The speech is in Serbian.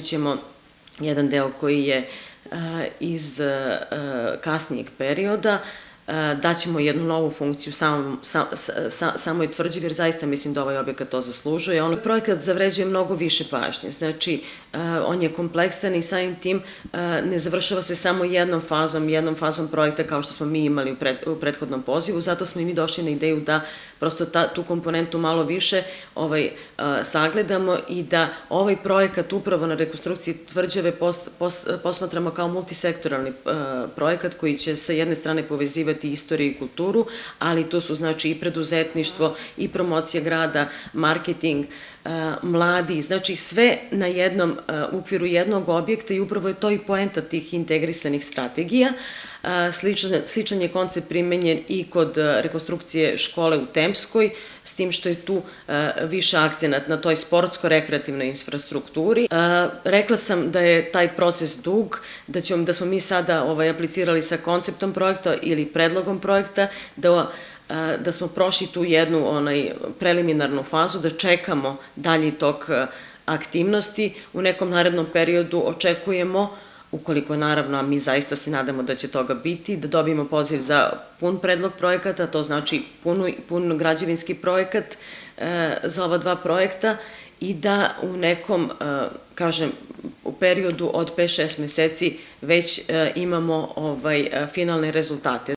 ćemo jedan deo koji je iz kasnijeg perioda, daćemo jednu novu funkciju samom, sa, sa, samoj tvrđivi, jer zaista mislim da ovaj objekat to zaslužuje. On projekat zavređuje mnogo više pažnje, znači on je kompleksan i samim tim ne završava se samo jednom fazom, jednom fazom projekta kao što smo mi imali u, prethodnom pozivu, zato smo i mi došli na ideju da prosto ta, tu komponentu malo više ovaj, sagledamo i da ovaj projekat upravo na rekonstrukciji tvrđave pos, posmatramo kao multisektoralni projekat koji će sa jedne strane povezivati povezivati istoriju i kulturu, ali to su znači i preduzetništvo, i promocija grada, marketing, e, mladi, znači sve na jednom, u okviru jednog objekta i upravo je to i poenta tih integrisanih strategija. Sličan, sličan je koncept primenjen i kod rekonstrukcije škole u Temskoj, s tim što je tu više akcenat na toj sportsko-rekreativnoj infrastrukturi. Rekla sam da je taj proces dug, da, ćemo, da smo mi sada ovaj, aplicirali sa konceptom projekta ili predlogom projekta, da da smo prošli tu jednu onaj preliminarnu fazu, da čekamo dalji tok aktivnosti. U nekom narednom periodu očekujemo ukoliko naravno, a mi zaista se nadamo da će toga biti, da dobijemo poziv za pun predlog projekata, to znači pun, pun građevinski projekat e, za ova dva projekta i da u nekom, e, kažem, u periodu od 5-6 meseci već e, imamo ovaj, finalne rezultate.